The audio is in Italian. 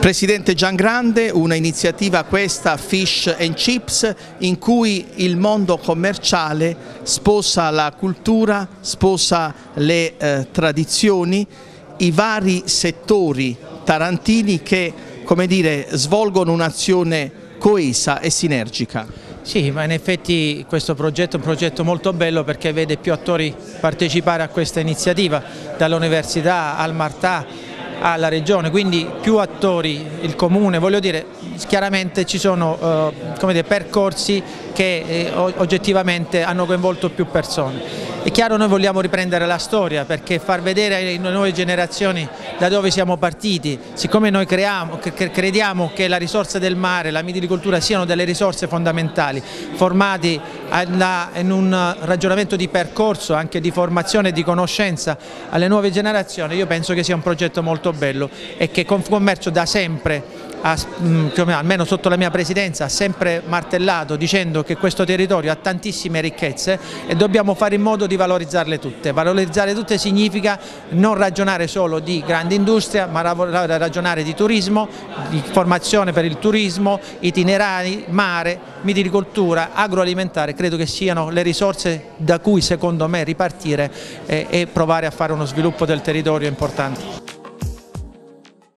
Presidente Giangrande, una iniziativa questa Fish and Chips in cui il mondo commerciale sposa la cultura, sposa le eh, tradizioni, i vari settori tarantini che come dire, svolgono un'azione coesa e sinergica. Sì, ma in effetti questo progetto è un progetto molto bello perché vede più attori partecipare a questa iniziativa, dall'università al Martà alla regione, quindi più attori, il comune, voglio dire, chiaramente ci sono eh, dire, percorsi che eh, oggettivamente hanno coinvolto più persone. È chiaro noi vogliamo riprendere la storia perché far vedere alle nuove generazioni da dove siamo partiti, siccome noi creiamo, crediamo che la risorsa del mare, la mitilicoltura siano delle risorse fondamentali, formati in un ragionamento di percorso, anche di formazione e di conoscenza alle nuove generazioni, io penso che sia un progetto molto bello e che Confcommercio da sempre mm, almeno sotto la mia presidenza, ha sempre martellato dicendo che questo territorio ha tantissime ricchezze e dobbiamo fare in modo di valorizzarle tutte. Valorizzare tutte significa non ragionare solo di grande industria, ma ragionare di turismo, di formazione per il turismo, itinerari, mare, mitilicoltura, agroalimentare, credo che siano le risorse da cui secondo me ripartire e, e provare a fare uno sviluppo del territorio importante.